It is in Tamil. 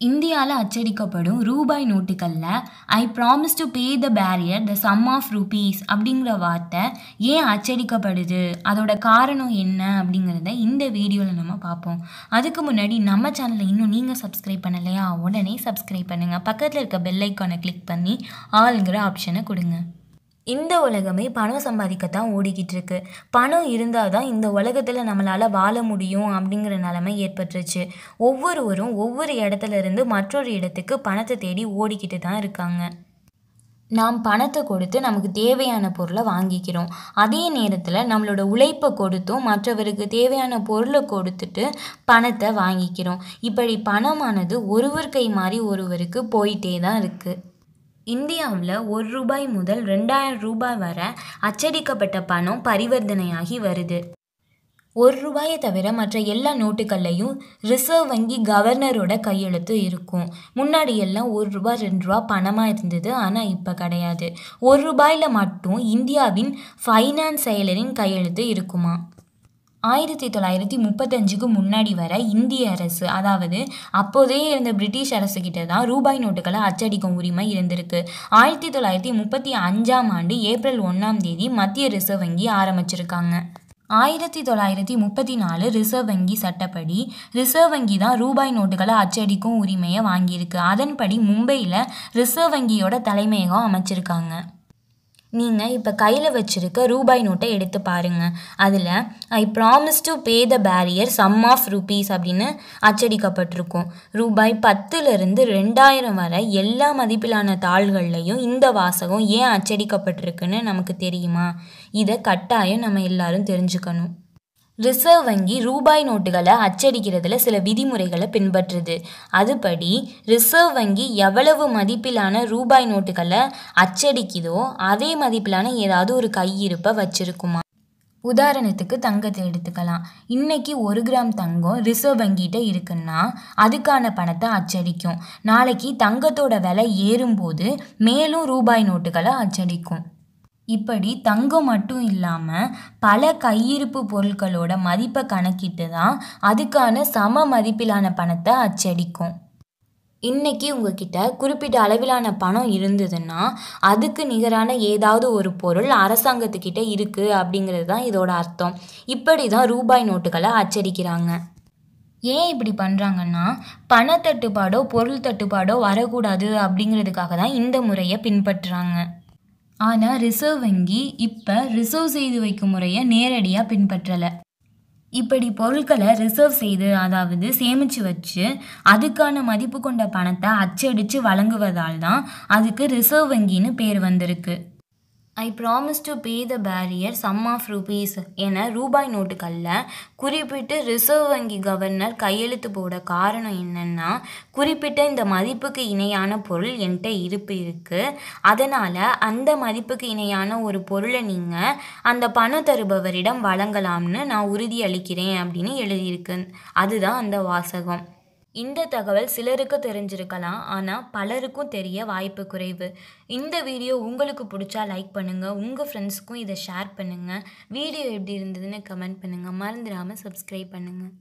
இந்தியாவில் அச்சடிக்கப்படும் ரூபாய் நோட்டுகளில் I promise to pay the bearer the sum of rupees அப்படிங்கிற வார்த்தை ஏன் அச்சடிக்கப்படுது? அதோட காரணம் என்ன? அப்படிங்கிறத இந்த வீடியோவில் நம்ம பார்ப்போம். அதுக்கு முன்னாடி நம்ம சேனலை இன்னும் நீங்கள் சப்ஸ்கிரைப் பண்ணலையா? உடனே சப்ஸ்கிரைப் பண்ணுங்கள் பக்கத்தில் இருக்க பெல் ஐக்கானை கிளிக் பண்ணி ஆளுங்கிற ஆப்ஷனை கொடுங்க. இந்த உலகமே பணம் சம்பாதிக்கத்தான் ஓடிக்கிட்டு இருக்கு பணம் இருந்தால் தான் இந்த உலகத்தில் நம்மளால் வாழ முடியும் அப்படிங்கிற நிலைமை ஏற்பட்டுருச்சு. ஒவ்வொருவரும் ஒவ்வொரு இடத்துல இருந்து மற்றொரு இடத்துக்கு பணத்தை தேடி ஓடிக்கிட்டு தான் இருக்காங்க. நாம் பணத்தை கொடுத்து நமக்கு தேவையான பொருளை வாங்கிக்கிறோம். அதே நேரத்தில் நம்மளோட உழைப்பை கொடுத்தும் மற்றவருக்கு தேவையான பொருளை கொடுத்துட்டு பணத்தை வாங்கிக்கிறோம். இப்படி பணமானது ஒருவர் கை மாறி ஒருவருக்கு போயிட்டே தான் இருக்குது இந்தியாவில் ஒரு ரூபாய் முதல் ரெண்டாயிரம் ரூபாய் வரை அச்சடிக்கப்பட்ட பணம் பரிவர்த்தனையாகி வருது. ஒரு ரூபாயை தவிர மற்ற எல்லா நோட்டுகள்லையும் ரிசர்வ் வங்கி கவர்னரோட கையெழுத்து இருக்கும். முன்னாடி எல்லாம் ஒரு ரூபாய் ரெண்டு ரூபா பணமாக இருந்தது ஆனால் இப்போ கிடையாது. ஒரு ரூபாயில் மட்டும் இந்தியாவின் ஃபைனான்ஸ் செயலரின் கையெழுத்து இருக்குமா? ஆயிரத்தி தொள்ளாயிரத்தி முப்பத்தஞ்சுக்கு முன்னாடி வர இந்திய அரசு அதாவது அப்போதே இருந்த பிரிட்டிஷ் அரசுக்கிட்ட தான் ரூபாய் நோட்டுகளை அச்சடிக்கும் உரிமை இருந்திருக்கு. ஆயிரத்தி தொள்ளாயிரத்தி முப்பத்தி அஞ்சாம் ஆண்டு ஏப்ரல் ஒன்றாம் தேதி மத்திய ரிசர்வ் வங்கி ஆரம்பிச்சிருக்காங்க. ஆயிரத்தி தொள்ளாயிரத்தி முப்பத்தி நாலு ரிசர்வ் வங்கி சட்டப்படி ரிசர்வ் வங்கி தான் ரூபாய் நோட்டுகளை அச்சடிக்கும் உரிமையை வாங்கியிருக்கு. அதன்படி மும்பையில் ரிசர்வ் வங்கியோட தலைமையகம் அமைச்சிருக்காங்க. நீங்கள் இப்போ கையில் வச்சுருக்க ரூபாய் நோட்டை எடுத்து பாருங்கள் அதில் I promise to pay the bearer sum of rupees அப்படின்னு அச்சடிக்கப்பட்டிருக்கும். ரூபாய் பத்துலேருந்து ரெண்டாயிரம் வரை எல்லா மதிப்பிலான தாள்கள்லையும் இந்த வாசகம் ஏன் அச்சடிக்கப்பட்டிருக்குன்னு நமக்கு தெரியுமா? இதை கட்டாயம் நம்ம எல்லாரும் தெரிஞ்சுக்கணும். ரிசர்வ் வங்கி ரூபாய் நோட்டுகளை அச்சடிக்கிறதுல சில விதிமுறைகளை பின்பற்றுது. அதுபடி ரிசர்வ் வங்கி எவ்வளவு மதிப்பிலான ரூபாய் நோட்டுகளை அச்சடிக்குதோ அதே மதிப்பிலான ஏதாவது ஒரு கையிருப்பை வச்சிருக்குமா? உதாரணத்துக்கு தங்கத்தை எடுத்துக்கலாம். இன்னைக்கு ஒரு கிராம் தங்கம் ரிசர்வ் வங்கிட்ட இருக்குன்னா அதுக்கான பணத்தை அச்சடிக்கும். நாளைக்கு தங்கத்தோட விலை ஏறும்போது மேலும் ரூபாய் நோட்டுகளை அச்சடிக்கும். இப்படி தங்கம் மட்டும் இல்லாமல் பல கையிருப்பு பொருட்களோட மதிப்பை கணக்கிட்டு தான் அதுக்கான சம மதிப்பிலான பணத்தை அச்சடிக்கும். இன்னைக்கு உங்ககிட்ட குறிப்பிட்ட அளவிலான பணம் இருந்ததுன்னா அதுக்கு நிகரான ஏதாவது ஒரு பொருள் அரசாங்கத்துக்கிட்ட இருக்குது அப்படிங்கிறது தான் இதோட அர்த்தம். இப்படி தான் ரூபாய் நோட்டுகளை அச்சடிக்கிறாங்க. ஏன் இப்படி பண்ணுறாங்கன்னா பணத்தட்டுப்பாடோ பொருள் தட்டுப்பாடோ வரக்கூடாது அப்படிங்கிறதுக்காக தான் இந்த முறையை பின்பற்றுறாங்க. ஆனால் ரிசர்வ் வங்கி இப்போ ரிசர்வ் செய்து வைக்கும் முறையை நேரடியாக பின்பற்றலை. இப்படி பொருட்களை ரிசர்வ் செய்து அதாவது சேமித்து வச்சு அதுக்கான மதிப்பு கொண்ட பணத்தை அச்சடித்து வழங்குவதால் தான் அதுக்கு ரிசர்வ் வங்கின்னு பேர் வந்திருக்கு. I promise to pay the bearer sum of rupees என ரூபாய் நோட்டுகளில் குறிப்பிட்டு ரிசர்வ் வங்கி கவர்னர் கையெழுத்து போட காரணம் என்னென்னா குறிப்பிட்ட இந்த மதிப்புக்கு இணையான பொருள் என்கிட்ட இருப்பு இருக்குது அதனால் அந்த மதிப்புக்கு இணையான ஒரு பொருளை நீங்கள் அந்த பணம் தருபவரிடம் வழங்கலாம்னு நான் உறுதியளிக்கிறேன் அப்படின்னு எழுதியிருக்கு. அதுதான் அந்த வாசகம். இந்த தகவல் சிலருக்கு தெரிஞ்சிருக்கலாம் ஆனால் பலருக்கும் தெரிய வாய்ப்பு குறைவு. இந்த வீடியோ உங்களுக்கு பிடிச்சா லைக் பண்ணுங்கள் உங்கள் ஃப்ரெண்ட்ஸ்க்கும் இதை ஷேர் பண்ணுங்கள் வீடியோ எப்படி இருந்ததுன்னு கமெண்ட் பண்ணுங்கள் மறந்துடாமல் சப்ஸ்கிரைப் பண்ணுங்கள்